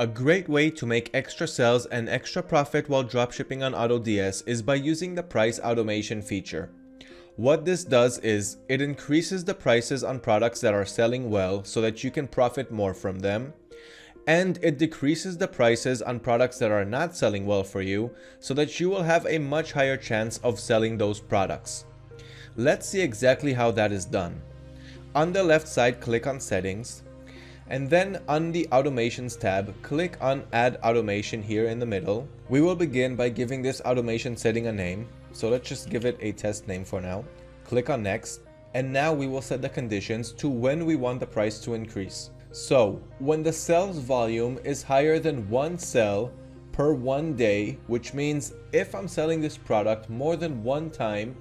A great way to make extra sales and extra profit while dropshipping on AutoDS is by using the price automation feature. What this does is it increases the prices on products that are selling well so that you can profit more from them. And it decreases the prices on products that are not selling well for you so that you will have a much higher chance of selling those products. Let's see exactly how that is done. On the left side, click on settings and then on the automations tab, click on add automation here in the middle. We will begin by giving this automation setting a name. So let's just give it a test name for now. Click on next. And now we will set the conditions to when we want the price to increase. So when the sales volume is higher than one sell per one day, which means if I'm selling this product more than one time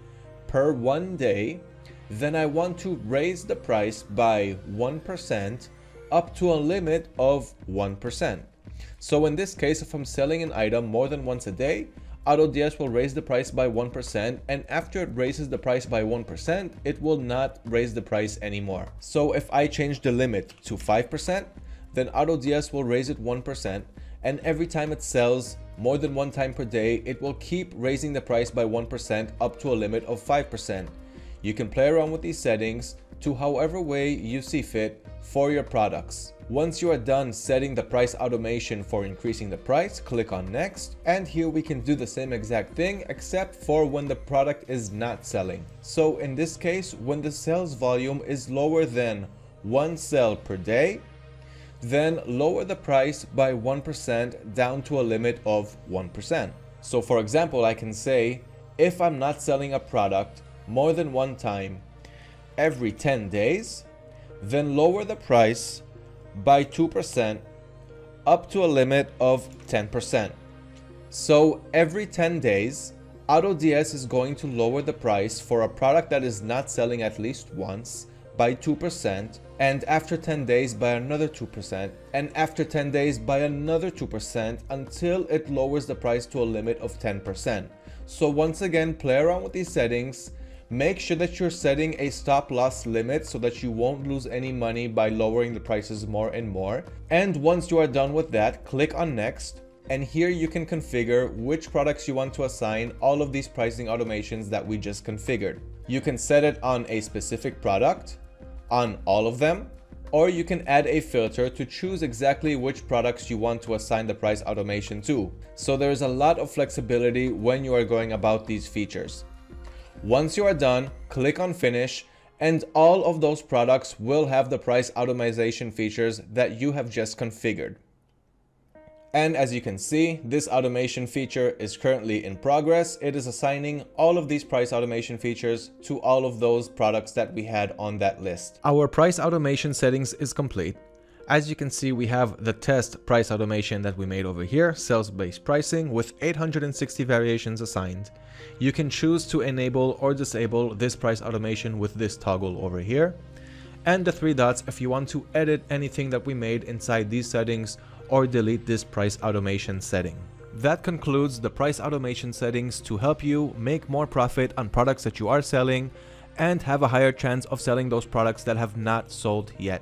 per one day, then I want to raise the price by 1% up to a limit of 1%. So in this case, if I'm selling an item more than once a day, AutoDS will raise the price by 1% and after it raises the price by 1%, it will not raise the price anymore. So if I change the limit to 5%, then AutoDS will raise it 1% and every time it sells more than one time per day, it will keep raising the price by 1% up to a limit of 5%. You can play around with these settings to however way you see fit for your products. Once you are done setting the price automation for increasing the price, click on next. And here we can do the same exact thing except for when the product is not selling. So in this case, when the sales volume is lower than one sale per day, then lower the price by 1% down to a limit of 1%. So for example, I can say, if I'm not selling a product more than one time every 10 days, then lower the price by 2% up to a limit of 10%. So every 10 days, AutoDS is going to lower the price for a product that is not selling at least once by 2% and after 10 days by another 2% and after 10 days by another 2% until it lowers the price to a limit of 10%. So once again, play around with these settings Make sure that you're setting a stop loss limit so that you won't lose any money by lowering the prices more and more. And once you are done with that, click on next. And here you can configure which products you want to assign all of these pricing automations that we just configured. You can set it on a specific product, on all of them, or you can add a filter to choose exactly which products you want to assign the price automation to. So there's a lot of flexibility when you are going about these features. Once you are done, click on finish and all of those products will have the price automation features that you have just configured. And as you can see, this automation feature is currently in progress. It is assigning all of these price automation features to all of those products that we had on that list. Our price automation settings is complete. As you can see, we have the test price automation that we made over here, sales-based pricing with 860 variations assigned. You can choose to enable or disable this price automation with this toggle over here. And the three dots if you want to edit anything that we made inside these settings or delete this price automation setting. That concludes the price automation settings to help you make more profit on products that you are selling and have a higher chance of selling those products that have not sold yet.